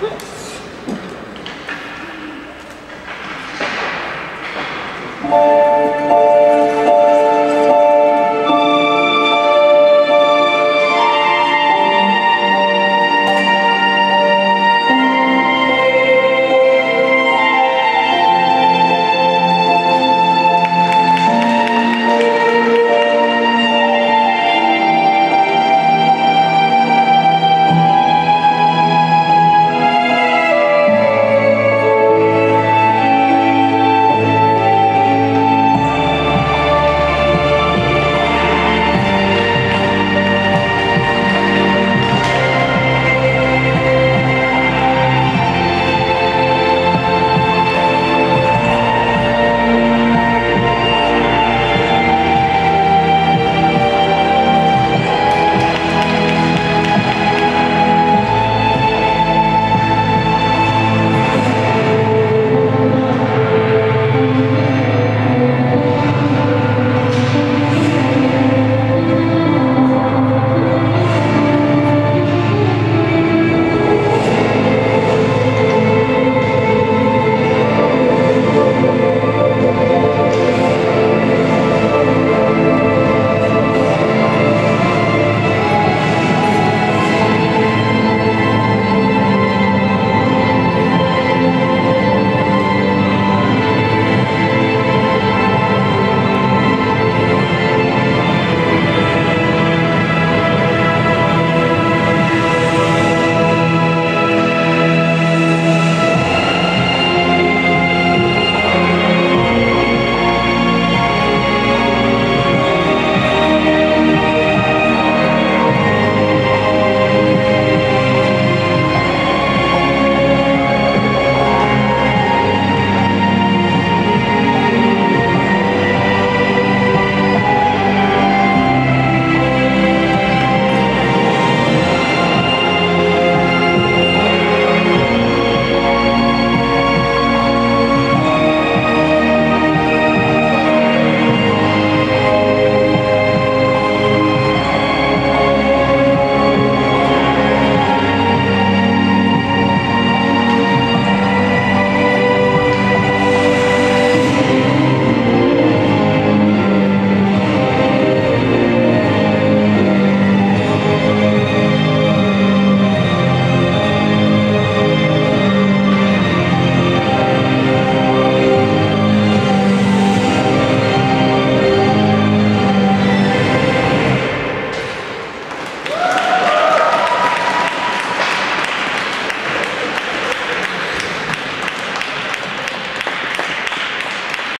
Whoops.